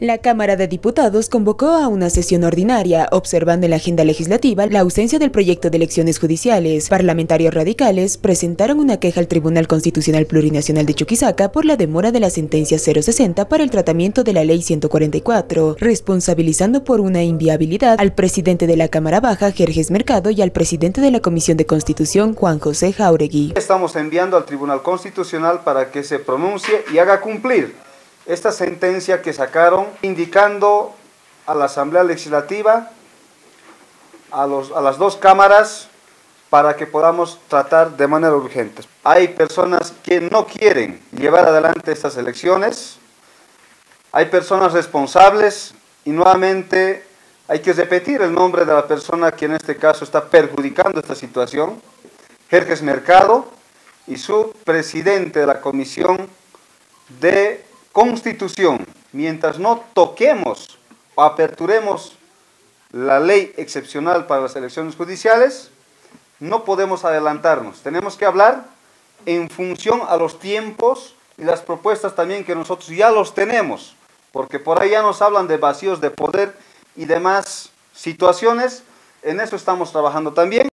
La Cámara de Diputados convocó a una sesión ordinaria, observando en la agenda legislativa la ausencia del proyecto de elecciones judiciales. Parlamentarios radicales presentaron una queja al Tribunal Constitucional Plurinacional de Chuquisaca por la demora de la sentencia 060 para el tratamiento de la Ley 144, responsabilizando por una inviabilidad al presidente de la Cámara Baja, Jerjes Mercado, y al presidente de la Comisión de Constitución, Juan José Jauregui. Estamos enviando al Tribunal Constitucional para que se pronuncie y haga cumplir esta sentencia que sacaron indicando a la Asamblea Legislativa, a, los, a las dos cámaras, para que podamos tratar de manera urgente. Hay personas que no quieren llevar adelante estas elecciones, hay personas responsables y nuevamente hay que repetir el nombre de la persona que en este caso está perjudicando esta situación, Jerjes Mercado y su presidente de la Comisión de constitución, mientras no toquemos o aperturemos la ley excepcional para las elecciones judiciales, no podemos adelantarnos. Tenemos que hablar en función a los tiempos y las propuestas también que nosotros ya los tenemos, porque por ahí ya nos hablan de vacíos de poder y demás situaciones. En eso estamos trabajando también.